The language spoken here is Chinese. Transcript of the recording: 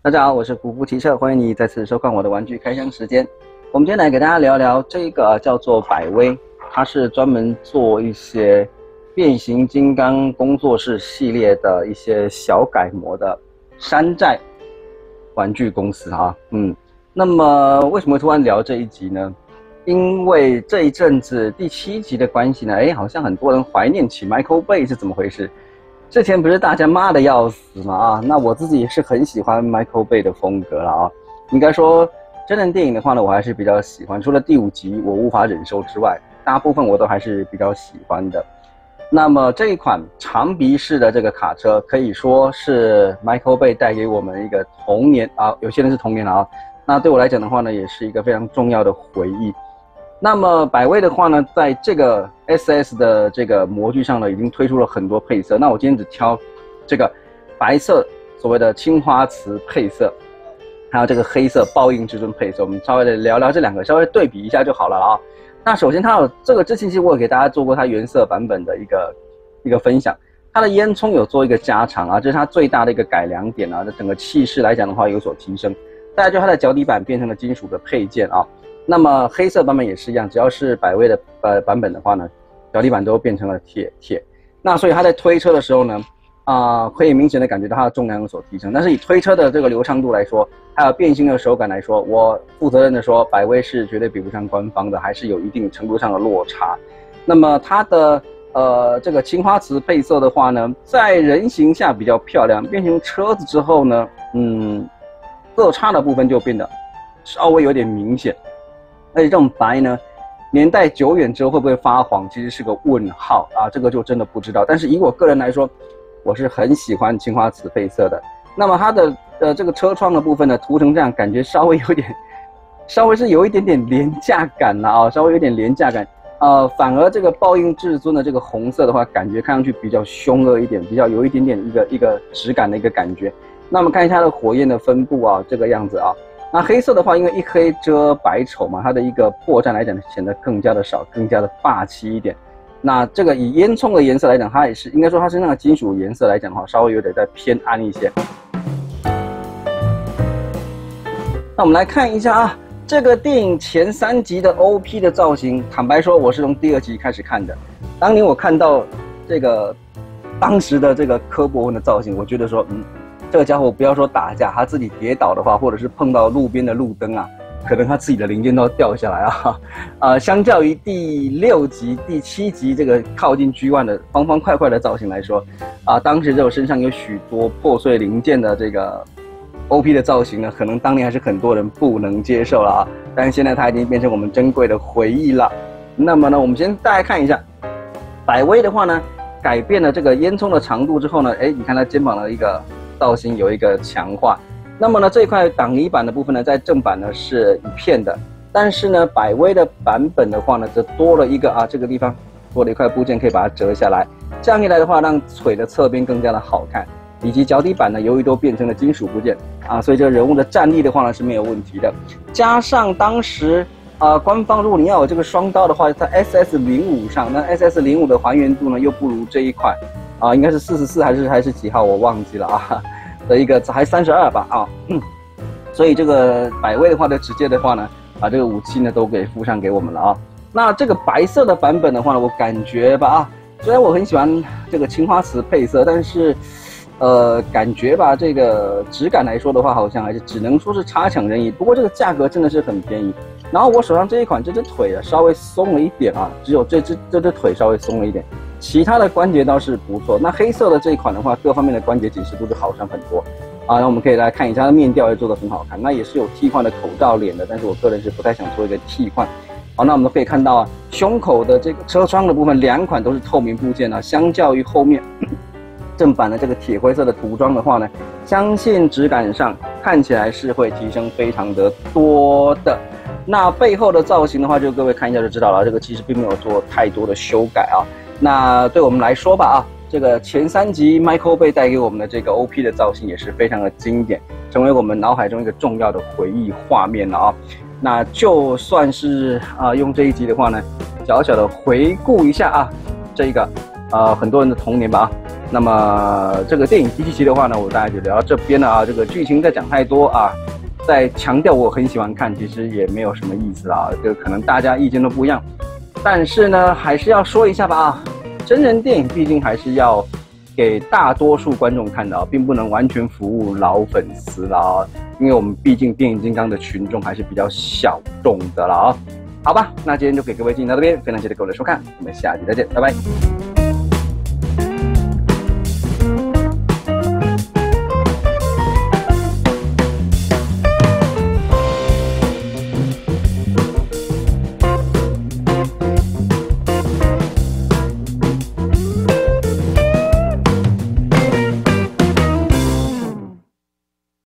大家好，我是古布骑车，欢迎你再次收看我的玩具开箱时间。我们今天来给大家聊聊这个叫做百威，它是专门做一些变形金刚工作室系列的一些小改模的山寨玩具公司啊。嗯，那么为什么突然聊这一集呢？因为这一阵子第七集的关系呢，哎，好像很多人怀念起 Michael Bay 是怎么回事？之前不是大家骂的要死吗？啊，那我自己是很喜欢 Michael Bay 的风格了啊。应该说，真人电影的话呢，我还是比较喜欢。除了第五集我无法忍受之外，大部分我都还是比较喜欢的。那么这一款长鼻式的这个卡车，可以说是 Michael Bay 带给我们一个童年啊，有些人是童年了啊。那对我来讲的话呢，也是一个非常重要的回忆。那么百威的话呢，在这个 SS 的这个模具上呢，已经推出了很多配色。那我今天只挑这个白色所谓的青花瓷配色，还有这个黑色报应至尊配色，我们稍微的聊聊这两个，稍微对比一下就好了啊。那首先它有这个之前其实我给大家做过它原色版本的一个一个分享，它的烟囱有做一个加长啊，这是它最大的一个改良点啊，这整个气势来讲的话有所提升。大家就它的脚底板变成了金属的配件啊。那么黑色版本也是一样，只要是百威的呃版本的话呢，脚底板都变成了铁铁。那所以它在推车的时候呢，啊，可以明显的感觉到它的重量有所提升。但是以推车的这个流畅度来说，还有变形的手感来说，我负责任的说，百威是绝对比不上官方的，还是有一定程度上的落差。那么它的呃这个青花瓷配色的话呢，在人形下比较漂亮，变成车子之后呢，嗯，色差的部分就变得稍微有点明显。而且这种白呢，年代久远之后会不会发黄，其实是个问号啊，这个就真的不知道。但是以我个人来说，我是很喜欢青花瓷配色的。那么它的呃这个车窗的部分呢，涂成这样，感觉稍微有点，稍微是有一点点廉价感了啊，稍微有点廉价感。呃，反而这个报应至尊的这个红色的话，感觉看上去比较凶恶一点，比较有一点点一个一个质感的一个感觉。那么看一下它的火焰的分布啊，这个样子啊。那黑色的话，因为一黑遮百丑嘛，它的一个破绽来讲显得更加的少，更加的霸气一点。那这个以烟囱的颜色来讲，它也是应该说它身上的金属颜色来讲的话，稍微有点在偏暗一些。那我们来看一下啊，这个电影前三集的 OP 的造型，坦白说我是从第二集开始看的。当年我看到这个当时的这个柯博文的造型，我觉得说嗯。这个家伙不要说打架，他自己跌倒的话，或者是碰到路边的路灯啊，可能他自己的零件都要掉下来啊。呃，相较于第六集、第七集这个靠近 G One 的方方块块的造型来说，啊，当时这种身上有许多破碎零件的这个 OP 的造型呢，可能当年还是很多人不能接受了啊。但是现在它已经变成我们珍贵的回忆了。那么呢，我们先大家看一下，百威的话呢，改变了这个烟囱的长度之后呢，哎，你看它肩膀的一个。造型有一个强化，那么呢这一块挡泥板的部分呢，在正版呢是一片的，但是呢百威的版本的话呢，则多了一个啊这个地方多了一块部件可以把它折下来，这样一来的话，让腿的侧边更加的好看，以及脚底板呢由于都变成了金属部件啊，所以这个人物的站立的话呢是没有问题的，加上当时啊官方如果你要有这个双刀的话，在 SS 零五上，那 SS 零五的还原度呢又不如这一款。啊，应该是四十四还是还是几号，我忘记了啊。的一个还三十二吧啊，所以这个百位的话呢，直接的话呢，把这个武器呢都给附上给我们了啊。那这个白色的版本的话呢，我感觉吧啊，虽然我很喜欢这个青花瓷配色，但是，呃，感觉吧这个质感来说的话，好像还是只能说是差强人意。不过这个价格真的是很便宜。然后我手上这一款这只腿啊稍微松了一点啊，只有这只这只腿稍微松了一点。其他的关节倒是不错，那黑色的这一款的话，各方面的关节紧实度就好上很多，啊，那我们可以来看一下它的面调也做得很好看，那也是有替换的口罩脸的，但是我个人是不太想做一个替换，好，那我们可以看到啊，胸口的这个车窗的部分，两款都是透明部件啊，相较于后面正版的这个铁灰色的涂装的话呢，相信质感上看起来是会提升非常的多的。那背后的造型的话，就各位看一下就知道了，这个其实并没有做太多的修改啊。那对我们来说吧，啊，这个前三集 Michael 被带给我们的这个 OP 的造型也是非常的经典，成为我们脑海中一个重要的回忆画面了啊。那就算是啊，用这一集的话呢，小小的回顾一下啊，这一个呃很多人的童年吧啊。那么这个电影第七集的话呢，我大概就聊到这边了啊。这个剧情再讲太多啊，再强调我很喜欢看，其实也没有什么意思啊。就可能大家意见都不一样，但是呢，还是要说一下吧啊。真人电影毕竟还是要给大多数观众看的啊，并不能完全服务老粉丝了啊。因为我们毕竟变形金刚的群众还是比较小众的了啊。好吧，那今天就给各位进行到这边，非常谢谢各位的收看，我们下期再见，拜拜。